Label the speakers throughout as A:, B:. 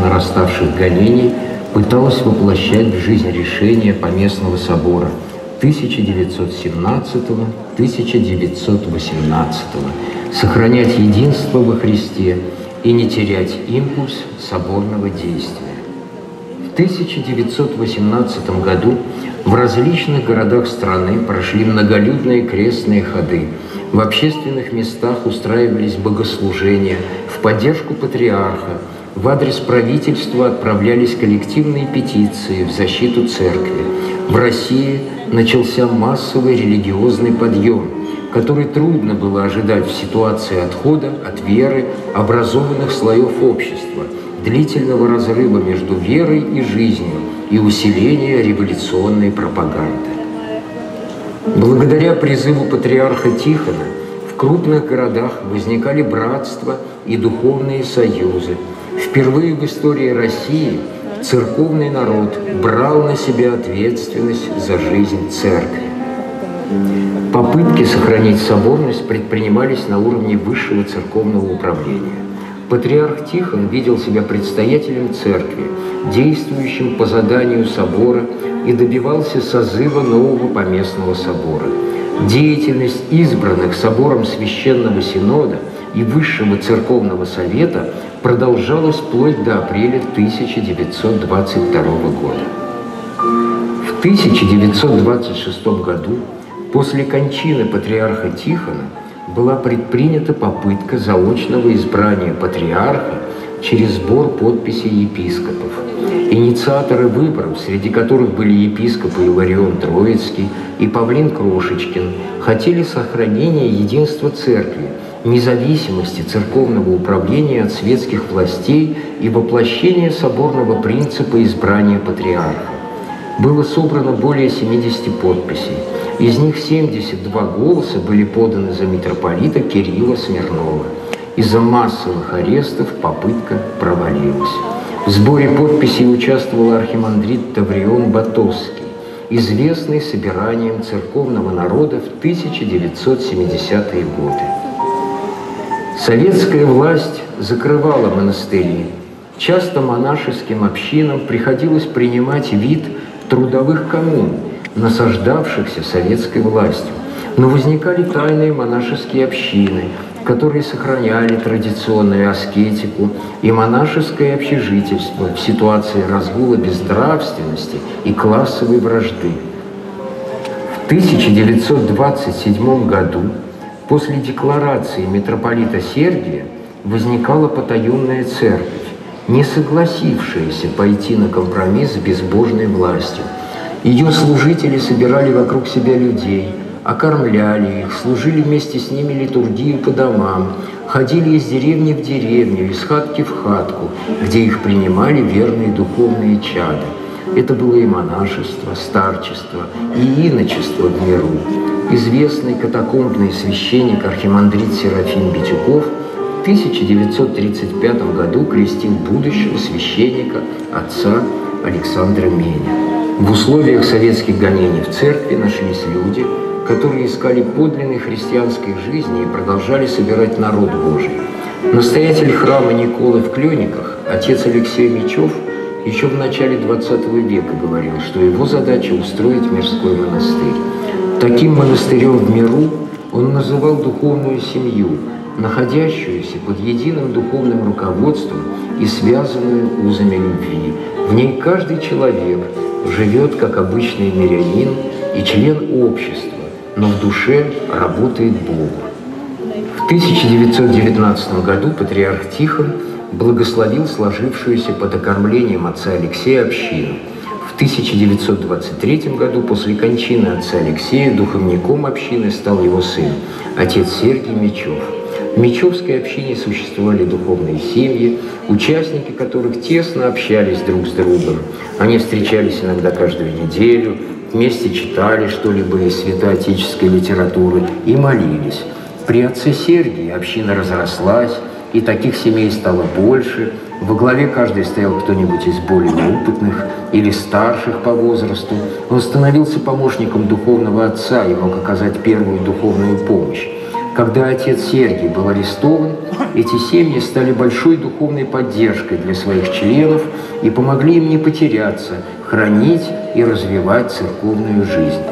A: нараставших гонений пыталась воплощать в жизнь решение Поместного собора 1917-1918, сохранять единство во Христе и не терять импульс соборного действия. В 1918 году в различных городах страны прошли многолюдные крестные ходы. В общественных местах устраивались богослужения в поддержку патриарха. В адрес правительства отправлялись коллективные петиции в защиту церкви. В России начался массовый религиозный подъем, который трудно было ожидать в ситуации отхода от веры образованных слоев общества, длительного разрыва между верой и жизнью и усиления революционной пропаганды. Благодаря призыву патриарха Тихона в крупных городах возникали братства и духовные союзы. Впервые в истории России церковный народ брал на себя ответственность за жизнь церкви. Попытки сохранить соборность предпринимались на уровне высшего церковного управления. Патриарх Тихон видел себя предстоятелем церкви, действующим по заданию собора и добивался созыва нового поместного собора. Деятельность избранных собором Священного Синода и Высшего Церковного Совета продолжалась вплоть до апреля 1922 года. В 1926 году, после кончины патриарха Тихона, была предпринята попытка заочного избрания патриарха через сбор подписей епископов. Инициаторы выборов, среди которых были епископы Иларион Троицкий и Павлин Крошечкин, хотели сохранения единства церкви, независимости церковного управления от светских властей и воплощения соборного принципа избрания патриарха. Было собрано более 70 подписей. Из них 72 голоса были поданы за митрополита Кирилла Смирнова. Из-за массовых арестов попытка провалилась. В сборе подписей участвовал архимандрит Таврион Батовский, известный собиранием церковного народа в 1970-е годы. Советская власть закрывала монастыри. Часто монашеским общинам приходилось принимать вид трудовых коммун, насаждавшихся советской властью. Но возникали тайные монашеские общины, которые сохраняли традиционную аскетику и монашеское общежительство в ситуации разгула безнравственности и классовой вражды. В 1927 году, после декларации митрополита Сергия, возникала потаенная церковь, не согласившаяся пойти на компромисс с безбожной властью. Ее служители собирали вокруг себя людей – окормляли их, служили вместе с ними литургию по домам, ходили из деревни в деревню, из хатки в хатку, где их принимали верные духовные чады. Это было и монашество, старчество, и иночество в миру. Известный катакомбный священник архимандрит Серафим Битюков в 1935 году крестил будущего священника отца Александра Меня. В условиях советских гонений в церкви нашлись люди, которые искали подлинной христианской жизни и продолжали собирать народ Божий. Настоятель храма Николы в Клёниках, отец Алексей Мечев, еще в начале XX века говорил, что его задача устроить мирской монастырь. Таким монастырем в миру он называл духовную семью, находящуюся под единым духовным руководством и связанную узами любви. В ней каждый человек живет как обычный мирянин и член общества, но в душе работает Бог. В 1919 году патриарх Тихон благословил сложившуюся под окормлением отца Алексея общину. В 1923 году после кончины отца Алексея духовником общины стал его сын, отец Сергий Мечев. В Мечевской общине существовали духовные семьи, участники которых тесно общались друг с другом. Они встречались иногда каждую неделю, вместе читали что-либо из святоотеческой литературы и молились. При отце Сергии община разрослась, и таких семей стало больше. Во главе каждой стоял кто-нибудь из более опытных или старших по возрасту. Он становился помощником духовного отца и мог оказать первую духовную помощь. Когда отец Сергий был арестован, эти семьи стали большой духовной поддержкой для своих членов и помогли им не потеряться, хранить и развивать церковную жизнь.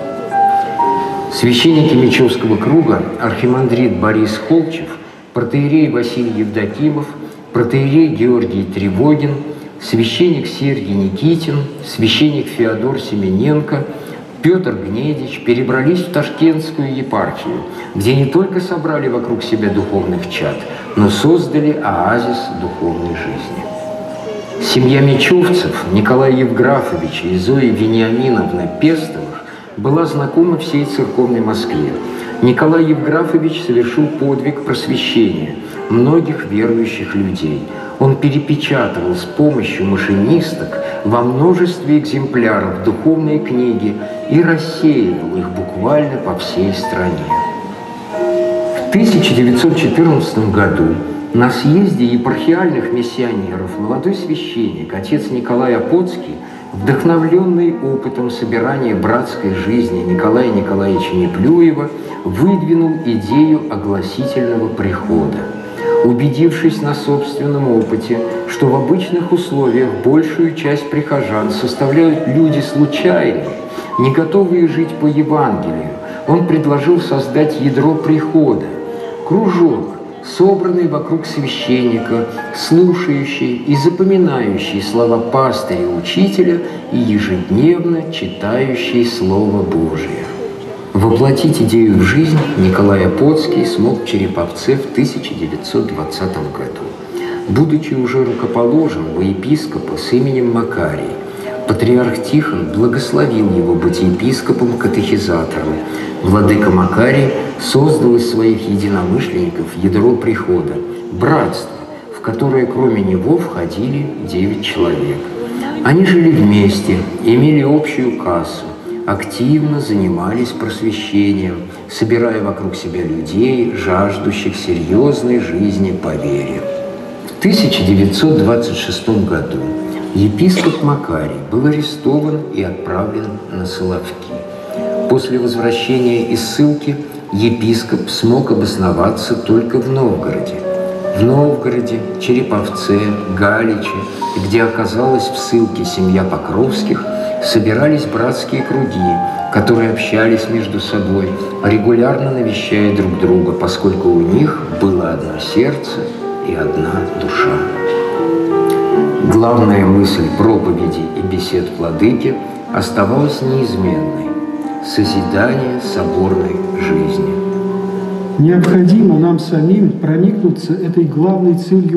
A: Священники Мечевского круга, архимандрит Борис Холчев, протеерей Василий Евдокимов, протеерей Георгий Тревогин, священник Сергий Никитин, священник Феодор Семененко – Петр Гнедич перебрались в Ташкентскую епархию, где не только собрали вокруг себя духовных чад, но создали оазис духовной жизни. Семья Мечевцев, Николая Евграфовича и Зои Вениаминовны Пестовых была знакома всей церковной Москве. Николай Евграфович совершил подвиг просвещения многих верующих людей. Он перепечатывал с помощью машинисток во множестве экземпляров духовные книги и рассеивал их буквально по всей стране. В 1914 году на съезде епархиальных миссионеров молодой священник, отец Николай Апоцкий, вдохновленный опытом собирания братской жизни Николая Николаевича Неплюева, выдвинул идею огласительного прихода – убедившись на собственном опыте, что в обычных условиях большую часть прихожан составляют люди случайные, не готовые жить по Евангелию, он предложил создать ядро прихода, кружок, собранный вокруг священника, слушающий и запоминающий слова пастыря и учителя и ежедневно читающий Слово Божие. Воплотить идею в жизнь Николай Апоцкий смог в Череповце в 1920 году. Будучи уже рукоположен во епископа с именем Макарий, патриарх Тихон благословил его быть епископом-катехизатором. Владыка Макарий создал из своих единомышленников ядро прихода – братство, в которое кроме него входили девять человек. Они жили вместе, имели общую кассу, активно занимались просвещением, собирая вокруг себя людей, жаждущих серьезной жизни по вере. В 1926 году епископ Макарий был арестован и отправлен на Соловки. После возвращения из ссылки епископ смог обосноваться только в Новгороде. В Новгороде, Череповце, Галиче, где оказалась в ссылке семья Покровских – собирались братские круги, которые общались между собой, регулярно навещая друг друга, поскольку у них было одно сердце и одна душа. Главная мысль проповеди и бесед владыки оставалась неизменной – созидание соборной жизни.
B: Необходимо нам самим проникнуться этой главной целью